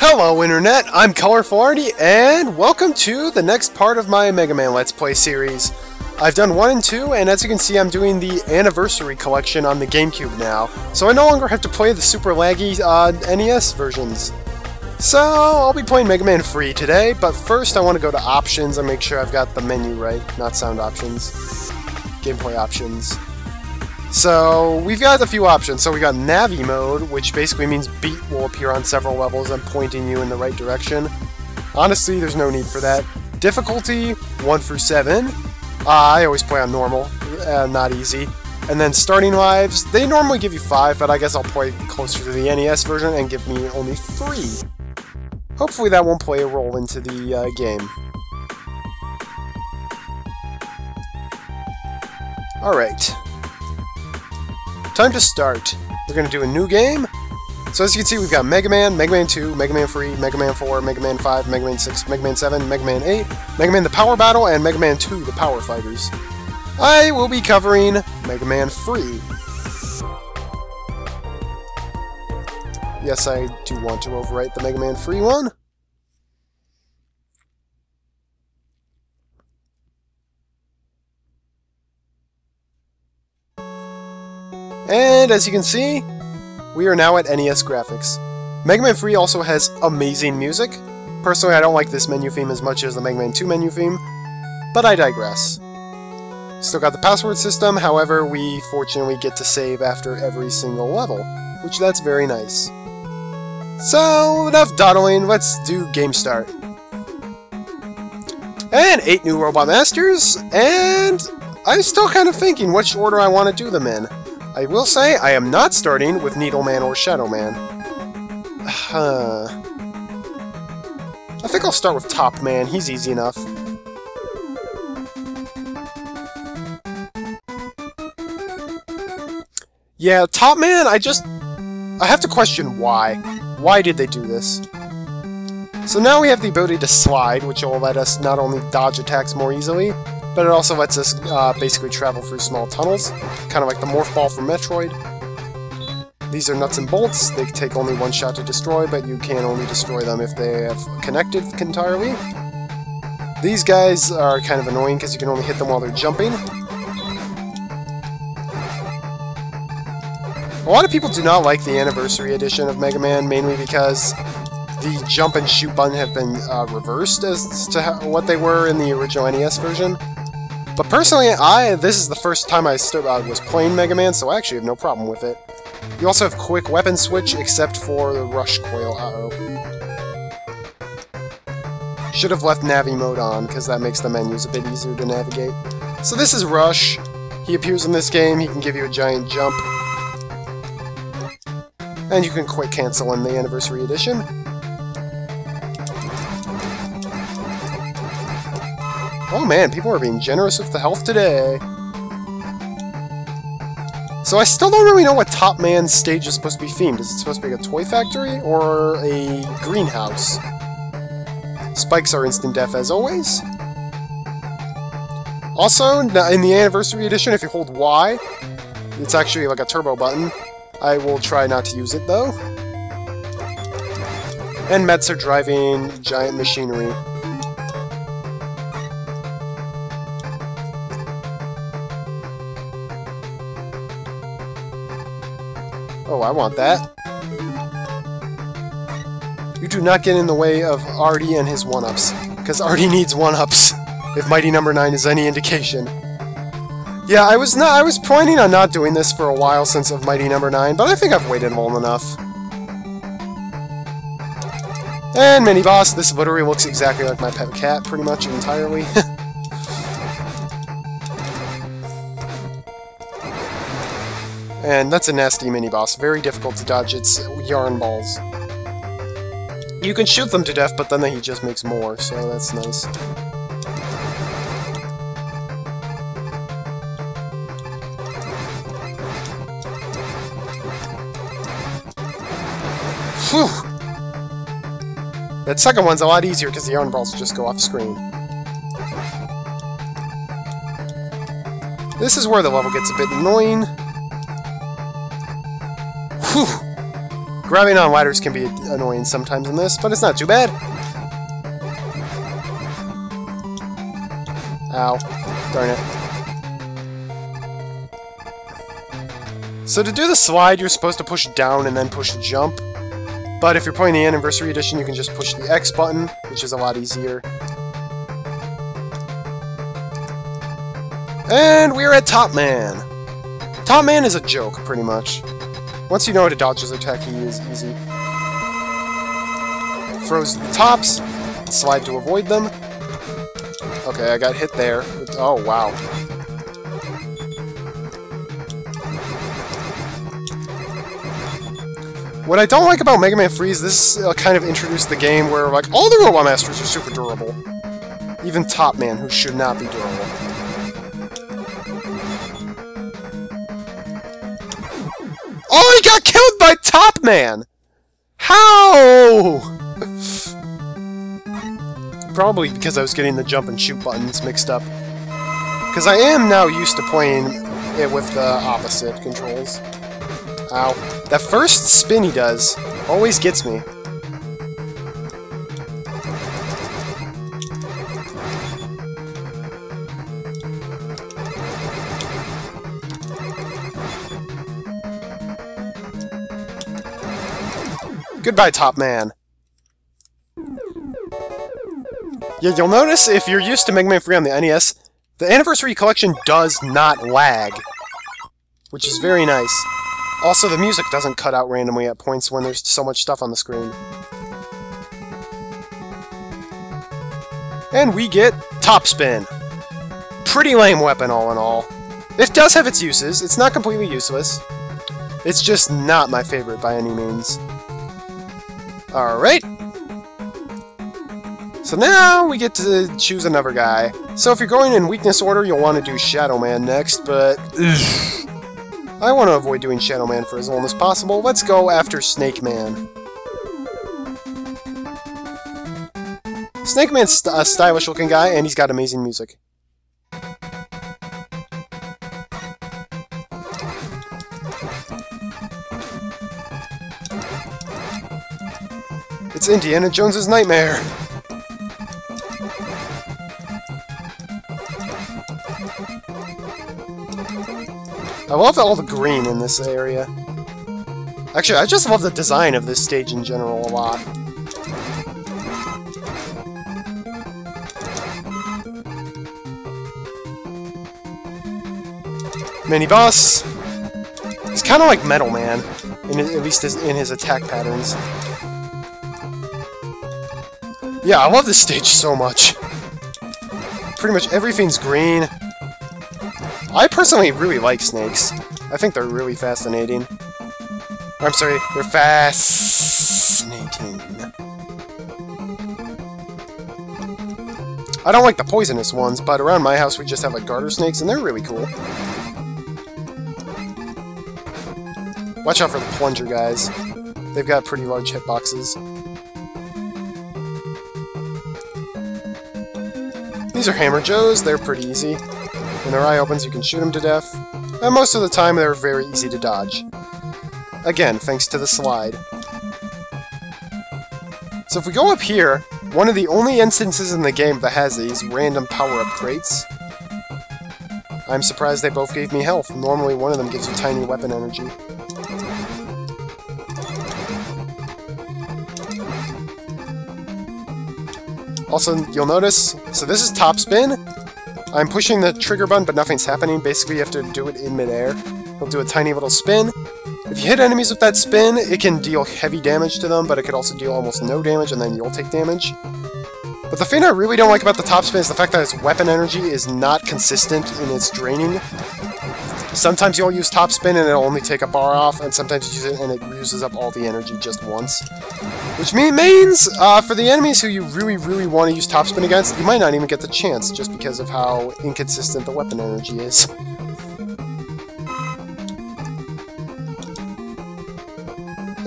Hello Internet, I'm Arty, and welcome to the next part of my Mega Man Let's Play series. I've done 1 and 2, and as you can see I'm doing the Anniversary Collection on the GameCube now, so I no longer have to play the super laggy uh, NES versions. So, I'll be playing Mega Man 3 today, but first I want to go to Options and make sure I've got the menu right, not Sound Options. Gameplay Options. So, we've got a few options. So we got Navi mode, which basically means beat will appear on several levels and pointing you in the right direction. Honestly, there's no need for that. Difficulty, 1 through 7. Uh, I always play on normal, uh, not easy. And then starting lives, they normally give you 5, but I guess I'll play closer to the NES version and give me only 3. Hopefully that won't play a role into the uh, game. Alright. Time to start. We're going to do a new game. So as you can see, we've got Mega Man, Mega Man 2, Mega Man 3, Mega Man 4, Mega Man 5, Mega Man 6, Mega Man 7, Mega Man 8, Mega Man the Power Battle, and Mega Man 2, the Power Fighters. I will be covering Mega Man 3. Yes, I do want to overwrite the Mega Man 3 one. And as you can see, we are now at NES Graphics. Mega Man 3 also has amazing music. Personally, I don't like this menu theme as much as the Mega Man 2 menu theme, but I digress. Still got the password system, however, we fortunately get to save after every single level, which that's very nice. So, enough dawdling, let's do Game Start. And 8 new Robot Masters, and I'm still kind of thinking which order I want to do them in. I will say, I am not starting with Needleman or Shadowman. Huh. I think I'll start with Top Man, he's easy enough. Yeah, Top Man, I just... I have to question why. Why did they do this? So now we have the ability to slide, which will let us not only dodge attacks more easily, but it also lets us uh, basically travel through small tunnels, kind of like the Morph Ball from Metroid. These are nuts and bolts, they take only one shot to destroy, but you can only destroy them if they have connected entirely. These guys are kind of annoying because you can only hit them while they're jumping. A lot of people do not like the Anniversary Edition of Mega Man, mainly because the jump and shoot button have been uh, reversed as to what they were in the original NES version. But personally, I this is the first time I uh, was playing Mega Man, so I actually have no problem with it. You also have quick weapon switch, except for the rush coil. Uh-oh. Should have left Navi mode on, because that makes the menus a bit easier to navigate. So this is Rush. He appears in this game, he can give you a giant jump. And you can quick cancel in the Anniversary Edition. Oh man, people are being generous with the health today. So I still don't really know what Top Man's stage is supposed to be themed. Is it supposed to be a toy factory or a greenhouse? Spikes are instant death as always. Also, in the Anniversary Edition, if you hold Y, it's actually like a turbo button. I will try not to use it though. And Mets are driving giant machinery. I want that. You do not get in the way of Arty and his 1-ups, because Arty needs 1-ups, if Mighty Number no. 9 is any indication. Yeah, I was not I was planning on not doing this for a while since of Mighty Number no. 9, but I think I've waited long enough. And Mini Boss, this literally looks exactly like my pet cat, pretty much entirely. And that's a nasty mini-boss, very difficult to dodge its yarn balls. You can shoot them to death, but then he just makes more, so that's nice. Whew! That second one's a lot easier because the yarn balls just go off screen. This is where the level gets a bit annoying. Whew. Grabbing on ladders can be annoying sometimes in this, but it's not too bad. Ow. Darn it. So to do the slide, you're supposed to push down and then push jump. But if you're playing the Anniversary Edition, you can just push the X button, which is a lot easier. And we're at Top Man. Top Man is a joke, pretty much. Once you know how to dodge his attack, he is easy. Throws the tops, slide to avoid them. Okay, I got hit there. Oh, wow. What I don't like about Mega Man 3's, this uh, kind of introduced the game where, like, all the Robot Masters are super durable. Even Top Man, who should not be durable. Man! How? Probably because I was getting the jump and shoot buttons mixed up. Because I am now used to playing it with the opposite controls. Ow. That first spin he does always gets me. Goodbye, Top Man. Yeah, you'll notice if you're used to Mega Man 3 on the NES, the Anniversary Collection does not lag, which is very nice. Also, the music doesn't cut out randomly at points when there's so much stuff on the screen. And we get Top Spin. Pretty lame weapon, all in all. It does have its uses, it's not completely useless. It's just not my favorite by any means. Alright. So now we get to choose another guy. So if you're going in weakness order, you'll want to do Shadow Man next, but... I want to avoid doing Shadow Man for as long as possible. Let's go after Snake Man. Snake Man's a stylish-looking guy, and he's got amazing music. It's Indiana Jones's nightmare! I love all the green in this area. Actually, I just love the design of this stage in general a lot. Mini boss. He's kind of like Metal Man, in his, at least in his attack patterns. Yeah, I love this stage so much. Pretty much everything's green. I personally really like snakes. I think they're really fascinating. I'm sorry, they're fascinating. I don't like the poisonous ones, but around my house we just have like garter snakes, and they're really cool. Watch out for the plunger guys. They've got pretty large hitboxes. These are Hammer Joes, they're pretty easy. When their eye opens, you can shoot them to death, and most of the time they're very easy to dodge. Again, thanks to the slide. So if we go up here, one of the only instances in the game that has these random power-up crates. I'm surprised they both gave me health. Normally one of them gives you tiny weapon energy. Also, you'll notice, so this is top spin, I'm pushing the trigger button, but nothing's happening. Basically, you have to do it in midair. He'll do a tiny little spin. If you hit enemies with that spin, it can deal heavy damage to them, but it could also deal almost no damage, and then you'll take damage. But the thing I really don't like about the top spin is the fact that its weapon energy is not consistent in its draining. Sometimes you'll use top spin and it'll only take a bar off, and sometimes you use it and it uses up all the energy just once. Which means, uh, for the enemies who you really, really want to use top spin against, you might not even get the chance, just because of how inconsistent the weapon energy is.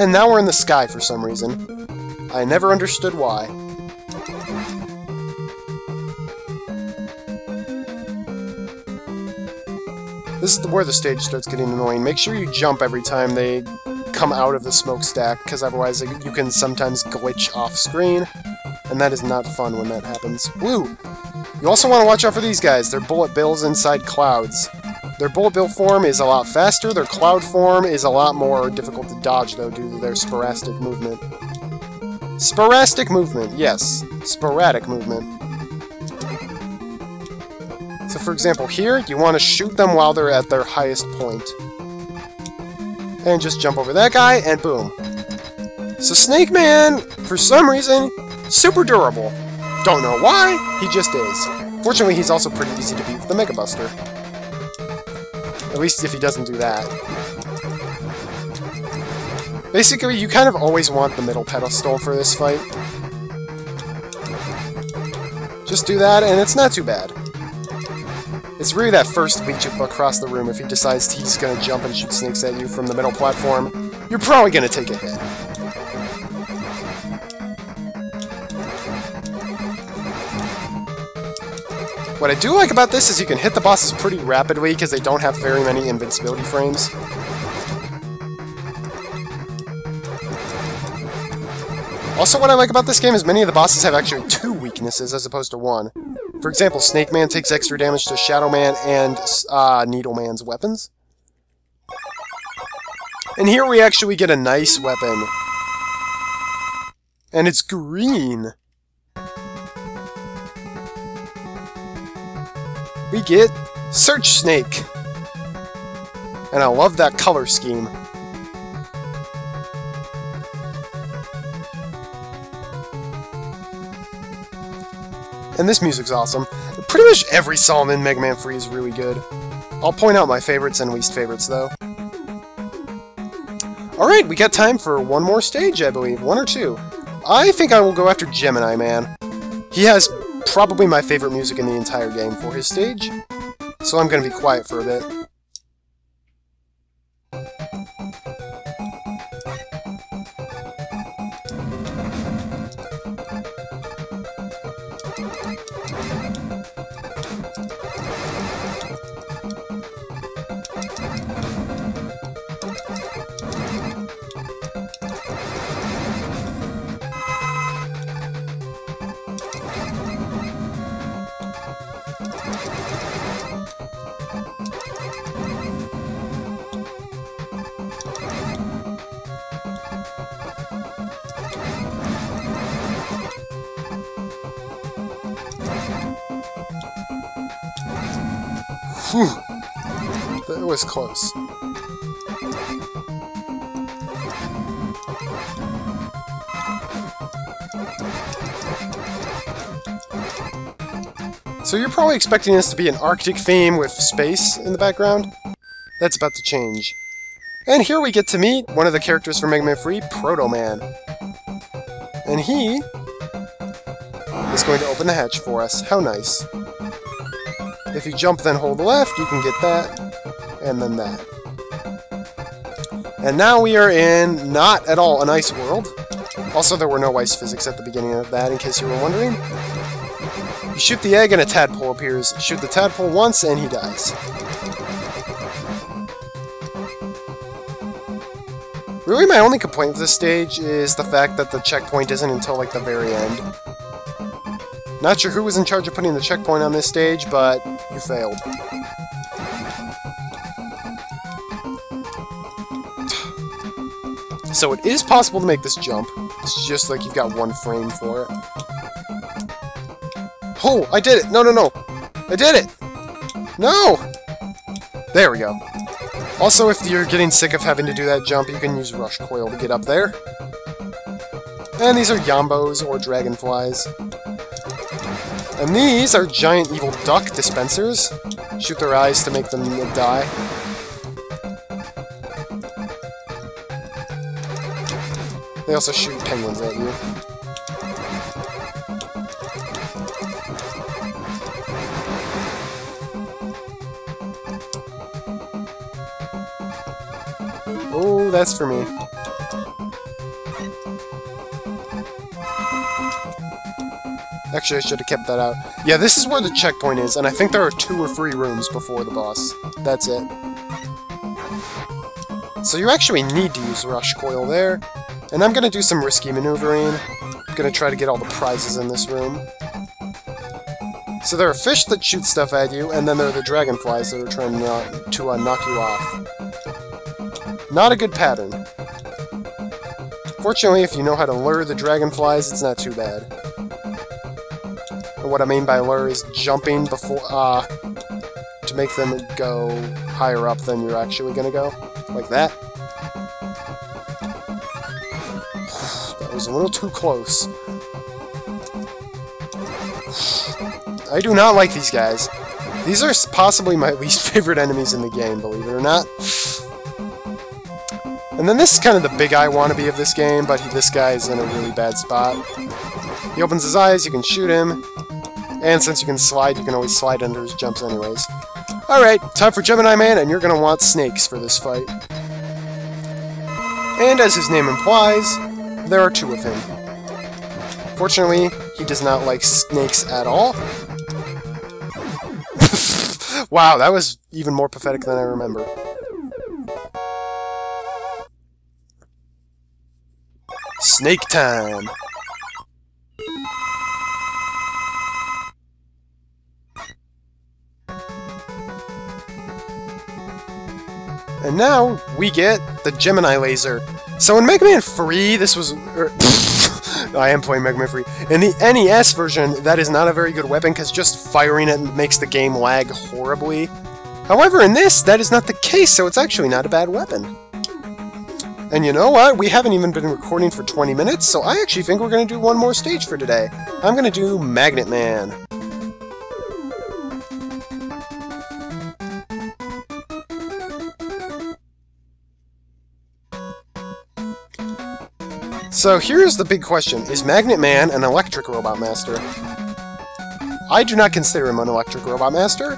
And now we're in the sky for some reason. I never understood why. This is where the stage starts getting annoying. Make sure you jump every time they come out of the smokestack, because otherwise you can sometimes glitch off screen, and that is not fun when that happens. Woo! You also want to watch out for these guys. They're bullet bills inside clouds. Their bullet bill form is a lot faster, their cloud form is a lot more difficult to dodge, though, due to their sporadic movement. Sporadic movement, yes. Sporadic movement. For example, here, you want to shoot them while they're at their highest point. And just jump over that guy, and boom. So Snake Man, for some reason, super durable. Don't know why, he just is. Fortunately, he's also pretty easy to beat with the Mega Buster. At least if he doesn't do that. Basically, you kind of always want the middle pedestal for this fight. Just do that, and it's not too bad. It's really that first leech across the room if he decides he's gonna jump and shoot snakes at you from the middle platform. You're probably gonna take a hit. What I do like about this is you can hit the bosses pretty rapidly because they don't have very many invincibility frames. Also, what I like about this game is many of the bosses have actually two weaknesses as opposed to one. For example, Snake Man takes extra damage to Shadow Man and uh, Needle Man's weapons. And here we actually get a nice weapon. And it's green. We get Search Snake. And I love that color scheme. And this music's awesome. Pretty much every song in Mega Man 3 is really good. I'll point out my favorites and least favorites, though. Alright, we got time for one more stage, I believe. One or two. I think I will go after Gemini Man. He has probably my favorite music in the entire game for his stage, so I'm going to be quiet for a bit. Whew. That was close. So you're probably expecting this to be an Arctic theme with space in the background? That's about to change. And here we get to meet one of the characters from Mega Man 3, Proto Man. And he is going to open the hatch for us. How nice. If you jump then hold left, you can get that, and then that. And now we are in not at all an ice world. Also, there were no ice physics at the beginning of that, in case you were wondering. You shoot the egg and a tadpole appears. Shoot the tadpole once and he dies. Really, my only complaint with this stage is the fact that the checkpoint isn't until, like, the very end. Not sure who was in charge of putting the checkpoint on this stage, but you failed. So it is possible to make this jump. It's just like you've got one frame for it. Oh, I did it! No, no, no! I did it! No! There we go. Also, if you're getting sick of having to do that jump, you can use Rush Coil to get up there. And these are Yambows, or Dragonflies. And these are giant evil duck dispensers. Shoot their eyes to make them die. They also shoot penguins at you. Oh, that's for me. Actually, I should have kept that out. Yeah, this is where the checkpoint is, and I think there are two or three rooms before the boss. That's it. So you actually need to use Rush Coil there. And I'm to do some risky maneuvering. I'm to try to get all the prizes in this room. So there are fish that shoot stuff at you, and then there are the dragonflies that are trying to, to uh, knock you off. Not a good pattern. Fortunately, if you know how to lure the dragonflies, it's not too bad. And what I mean by lure is jumping before, uh, to make them go higher up than you're actually gonna go. Like that. That was a little too close. I do not like these guys. These are possibly my least favorite enemies in the game, believe it or not. And then this is kind of the big eye wannabe of this game, but he, this guy is in a really bad spot. He opens his eyes, you can shoot him, and since you can slide, you can always slide under his jumps anyways. Alright, time for Gemini Man, and you're going to want snakes for this fight. And as his name implies, there are two of him. Fortunately, he does not like snakes at all. wow, that was even more pathetic than I remember. Snake time! And now, we get the Gemini Laser. So in Mega Man 3, this was... Er, I am playing Mega Man 3. In the NES version, that is not a very good weapon, because just firing it makes the game lag horribly. However, in this, that is not the case, so it's actually not a bad weapon. And you know what? We haven't even been recording for 20 minutes, so I actually think we're going to do one more stage for today. I'm going to do Magnet Man. So here's the big question. Is Magnet Man an electric Robot Master? I do not consider him an electric Robot Master,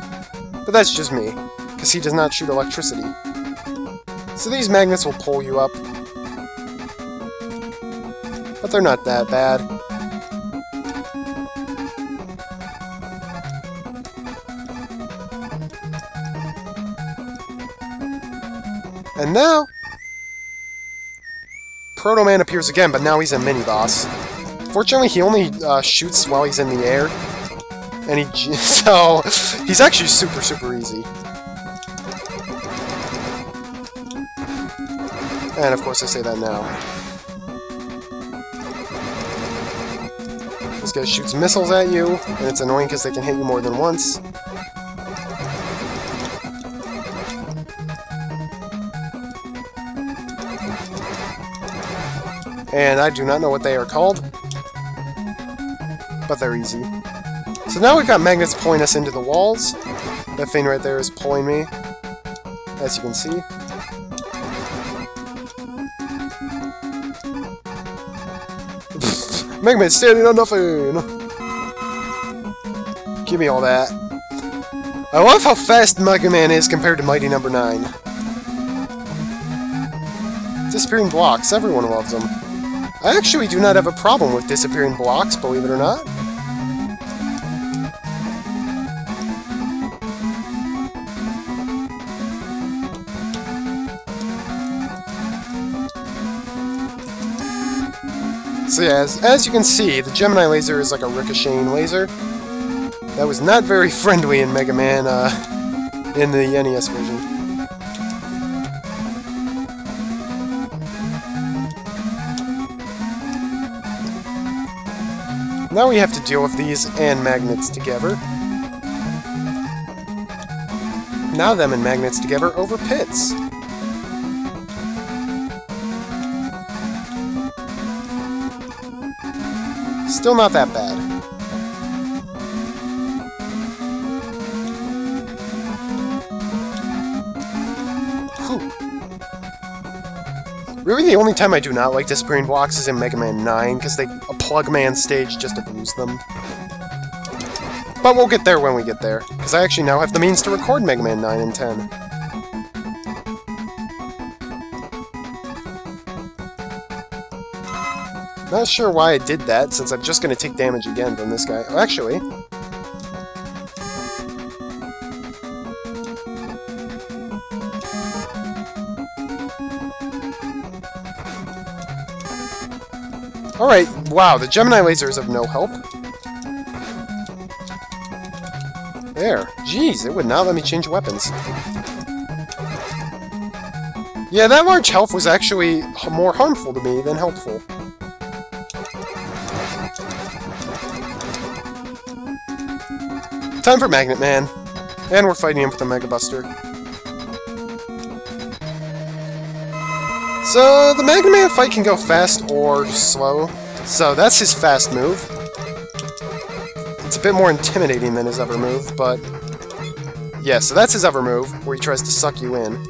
but that's just me, because he does not shoot electricity. So these magnets will pull you up. But they're not that bad. And now, Proto Man appears again, but now he's a mini-boss. Fortunately, he only uh, shoots while he's in the air. And he... so, he's actually super, super easy. And of course I say that now. This guy shoots missiles at you, and it's annoying because they can hit you more than once. And I do not know what they are called, but they're easy. So now we've got magnets pulling us into the walls. That thing right there is pulling me, as you can see. Mega standing on nothing! Give me all that. I love how fast Mega Man is compared to Mighty Number no. 9. Disappearing blocks, everyone loves them. I actually do not have a problem with disappearing blocks, believe it or not. As, as you can see, the Gemini laser is like a ricocheting laser. That was not very friendly in Mega Man uh, in the NES version. Now we have to deal with these and magnets together. Now them and magnets together over pits. Still not that bad. Really, the only time I do not like disappearing blocks is in Mega Man 9, because they a Plug Man stage just abused them. But we'll get there when we get there, because I actually now have the means to record Mega Man 9 and 10. Not sure why I did that, since I'm just going to take damage again from this guy. Oh, actually... Alright, wow, the Gemini laser is of no help. There. Jeez, it would not let me change weapons. Yeah, that large health was actually more harmful to me than helpful. Time for Magnet Man. And we're fighting him with the Mega Buster. So, the Magnet Man fight can go fast or slow. So, that's his fast move. It's a bit more intimidating than his other move, but... Yeah, so that's his other move, where he tries to suck you in.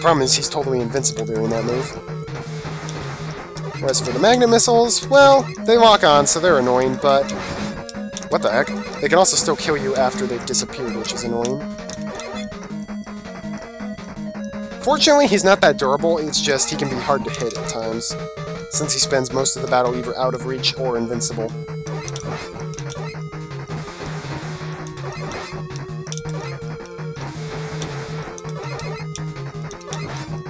Problem is he's totally invincible doing that move. Whereas for the Magnet Missiles, well, they lock on, so they're annoying, but what the heck? They can also still kill you after they've disappeared, which is annoying. Fortunately, he's not that durable, it's just he can be hard to hit at times, since he spends most of the battle either out of reach or invincible.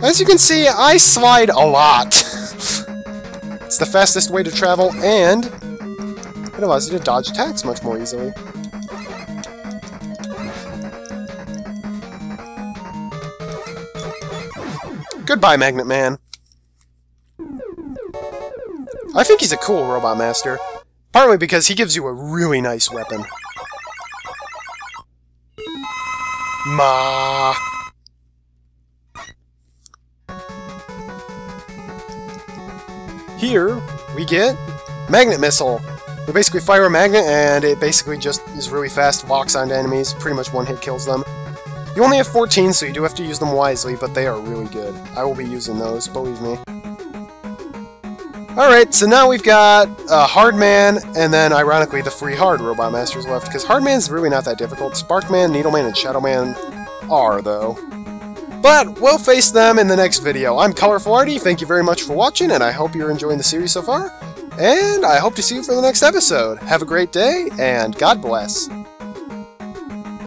As you can see, I slide a lot. it's the fastest way to travel, and it allows you to dodge attacks much more easily. Goodbye, Magnet Man. I think he's a cool Robot Master. Partly because he gives you a really nice weapon. Ma. Here, we get Magnet Missile. We basically fire a magnet, and it basically just is really fast, locks onto enemies, pretty much one-hit kills them. You only have 14, so you do have to use them wisely, but they are really good. I will be using those, believe me. Alright, so now we've got uh, Hardman, and then, ironically, the free Hard Robot Masters left, because Hardman's really not that difficult. Sparkman, Needleman, and Shadowman are, though. But we'll face them in the next video. I'm Colorful Arty, thank you very much for watching, and I hope you're enjoying the series so far. And I hope to see you for the next episode. Have a great day, and God bless.